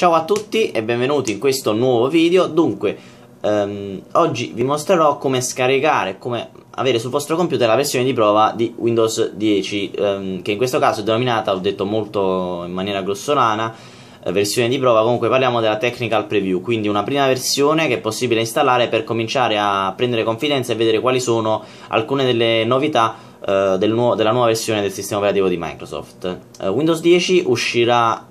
Ciao a tutti e benvenuti in questo nuovo video. Dunque, ehm, oggi vi mostrerò come scaricare, come avere sul vostro computer la versione di prova di Windows 10, ehm, che in questo caso è denominata, ho detto molto in maniera grossolana, eh, versione di prova. Comunque parliamo della Technical Preview, quindi una prima versione che è possibile installare per cominciare a prendere confidenza e vedere quali sono alcune delle novità eh, del nuovo, della nuova versione del sistema operativo di Microsoft. Eh, Windows 10 uscirà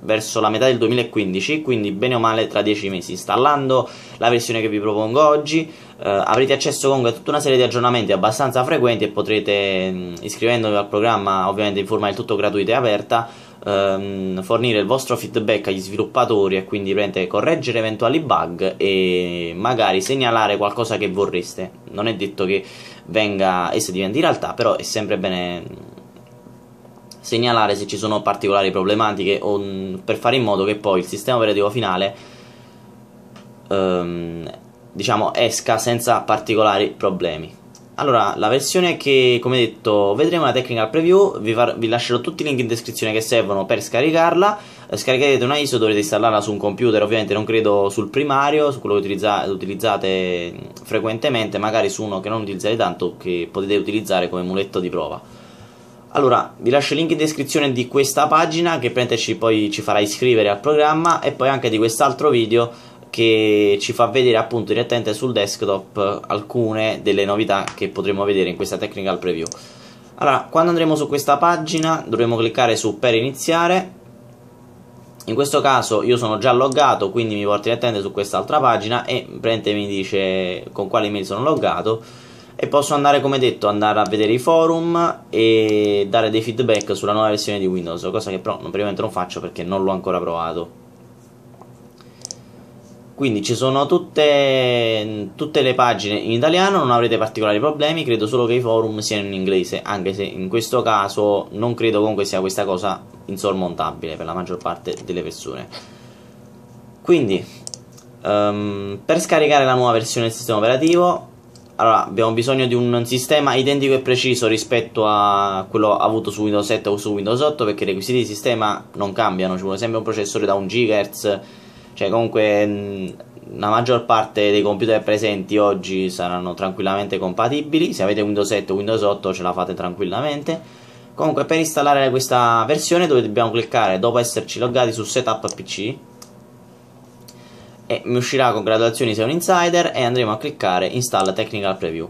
verso la metà del 2015, quindi bene o male tra 10 mesi. Installando la versione che vi propongo oggi, eh, avrete accesso comunque a tutta una serie di aggiornamenti abbastanza frequenti e potrete, mh, iscrivendovi al programma, ovviamente in forma del tutto gratuita e aperta, ehm, fornire il vostro feedback agli sviluppatori e quindi correggere eventuali bug e magari segnalare qualcosa che vorreste. Non è detto che venga essa diventi realtà, però è sempre bene segnalare se ci sono particolari problematiche o mm, per fare in modo che poi il sistema operativo finale ehm, diciamo esca senza particolari problemi. Allora, la versione che, come detto, vedremo la technical preview, vi, far, vi, lascerò tutti i link in descrizione che servono per scaricarla. Eh, scaricherete una ISO, dovrete installarla su un computer, ovviamente non credo sul primario, su quello che utilizza, utilizzate frequentemente, magari su uno che non utilizzate tanto, che potete utilizzare come muletto di prova. Allora, vi lascio il link in descrizione di questa pagina che ci, poi ci farà iscrivere al programma e poi anche di quest'altro video che ci fa vedere appunto direttamente sul desktop alcune delle novità che potremo vedere in questa technical preview. Allora, quando andremo su questa pagina dovremo cliccare su per iniziare. In questo caso io sono già loggato, quindi mi porta direttamente su quest'altra pagina e mi dice con quale email sono loggato e posso andare come detto andare a vedere i forum e dare dei feedback sulla nuova versione di Windows cosa che però praticamente non faccio perché non l'ho ancora provato. Quindi ci sono tutte, tutte, le pagine in italiano non avrete particolari problemi credo solo che i forum siano in inglese anche se in questo caso non credo comunque sia questa cosa insormontabile per la maggior parte delle persone. Quindi um, per scaricare la nuova versione del sistema operativo allora, abbiamo bisogno di un sistema identico e preciso rispetto a quello avuto su Windows 7 o su Windows 8 perché i requisiti di sistema non cambiano, ci vuole sempre un processore da 1 GHz, cioè comunque la maggior parte dei computer presenti oggi saranno tranquillamente compatibili, se avete Windows 7 o Windows 8 ce la fate tranquillamente. Comunque per installare questa versione dobbiamo cliccare dopo esserci loggati su Setup PC e mi uscirà congratulazioni sei un insider e andremo a cliccare install technical preview.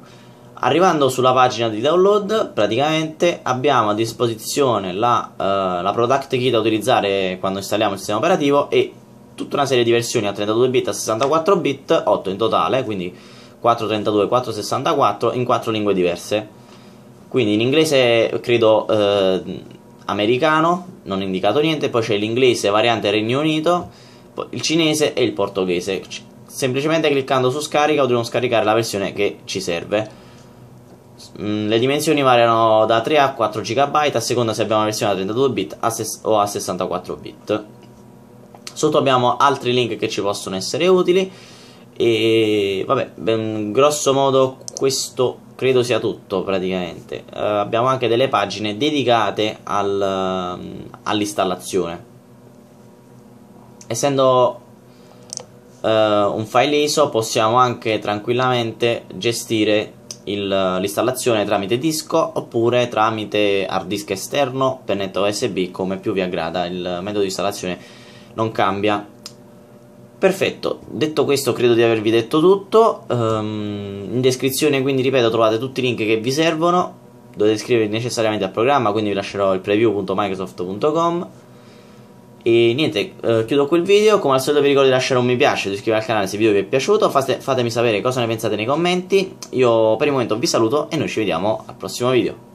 Arrivando sulla pagina di download praticamente abbiamo a disposizione la, uh, la product key da utilizzare quando installiamo il sistema operativo e tutta una serie di versioni a 32 bit a 64 bit 8 in totale quindi 432 464 in 4 lingue diverse. Quindi in inglese credo eh, americano non indicato niente poi c'è l'inglese variante Regno Unito il cinese e il portoghese. Semplicemente cliccando su scarica potremo scaricare la versione che ci serve. Mm, le dimensioni variano da 3 a 4 GB a seconda se abbiamo una versione a 32 bit o a 64 bit. Sotto abbiamo altri link che ci possono essere utili. E vabbè, ben, grosso modo questo credo sia tutto praticamente. Uh, abbiamo anche delle pagine dedicate al, uh, all'installazione essendo uh, un file ISO possiamo anche tranquillamente gestire l'installazione tramite disco oppure tramite hard disk esterno, pennetta USB come più vi aggrada, il metodo di installazione non cambia. Perfetto, detto questo credo di avervi detto tutto, um, in descrizione quindi ripeto trovate tutti i link che vi servono, dovete iscrivervi necessariamente al programma quindi vi lascerò il preview.microsoft.com e niente, eh, chiudo qui il video. Come al solito vi ricordo di lasciare un mi piace, di iscrivervi al canale se il video vi è piaciuto. Fate, fatemi sapere cosa ne pensate nei commenti. Io per il momento vi saluto e noi ci vediamo al prossimo video.